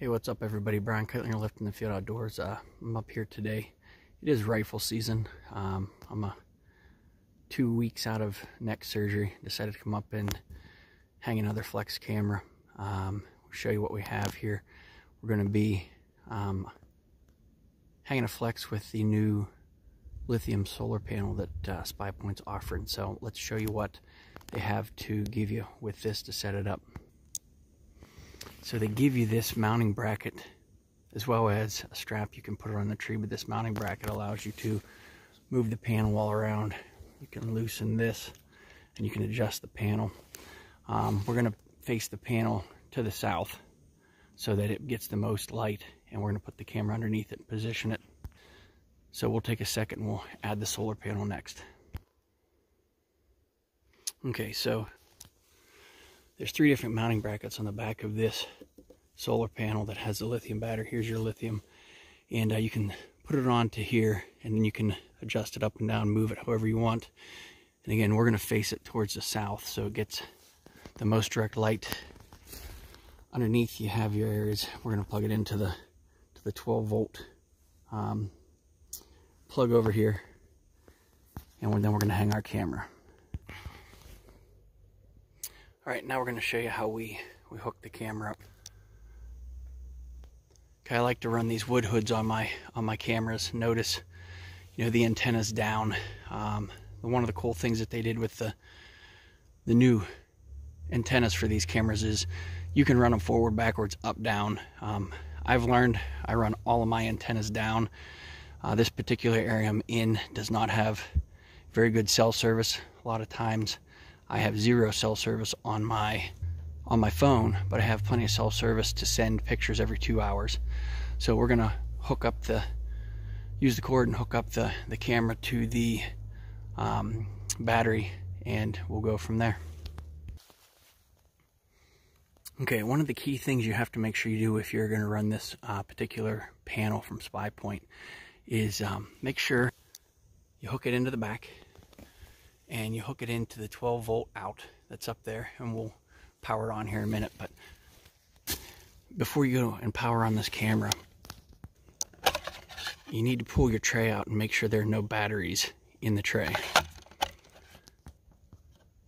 Hey, what's up everybody? Brian Kightlinger, Lifting the Field Outdoors. Uh, I'm up here today. It is rifle season. Um, I'm a, two weeks out of neck surgery. Decided to come up and hang another flex camera. Um, show you what we have here. We're going to be um, hanging a flex with the new lithium solar panel that uh, SpyPoint's offering. So let's show you what they have to give you with this to set it up. So they give you this mounting bracket as well as a strap you can put around the tree, but this mounting bracket allows you to move the panel all around. You can loosen this and you can adjust the panel. Um, we're gonna face the panel to the south so that it gets the most light and we're gonna put the camera underneath it and position it. So we'll take a second and we'll add the solar panel next. Okay, so there's three different mounting brackets on the back of this solar panel that has the lithium battery. Here's your lithium. And uh, you can put it on to here and then you can adjust it up and down, move it however you want. And again, we're gonna face it towards the south so it gets the most direct light. Underneath you have your areas. We're gonna plug it into the to the 12 volt um, plug over here. And then we're gonna hang our camera. All right, now we're going to show you how we, we hook the camera up. Okay, I like to run these wood hoods on my on my cameras. Notice, you know, the antenna's down. Um, one of the cool things that they did with the the new antennas for these cameras is you can run them forward, backwards, up, down. Um, I've learned I run all of my antennas down. Uh, this particular area I'm in does not have very good cell service. A lot of times I have zero cell service on my on my phone, but I have plenty of cell service to send pictures every two hours. So we're gonna hook up the use the cord and hook up the the camera to the um, battery, and we'll go from there. Okay, one of the key things you have to make sure you do if you're going to run this uh, particular panel from SpyPoint is um, make sure you hook it into the back and you hook it into the 12 volt out that's up there and we'll power it on here in a minute but before you go and power on this camera you need to pull your tray out and make sure there are no batteries in the tray.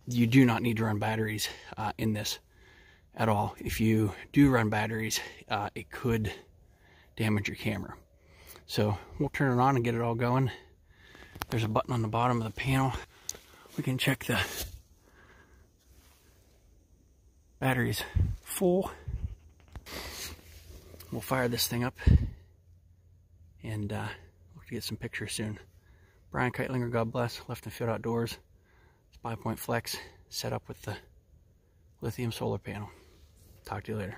You do not need to run batteries uh, in this at all. If you do run batteries uh, it could damage your camera. So we'll turn it on and get it all going. There's a button on the bottom of the panel we can check the batteries full. We'll fire this thing up and uh, look to get some pictures soon. Brian Kightlinger, God bless, Left In The Field Outdoors, SpyPoint Flex, set up with the lithium solar panel. Talk to you later.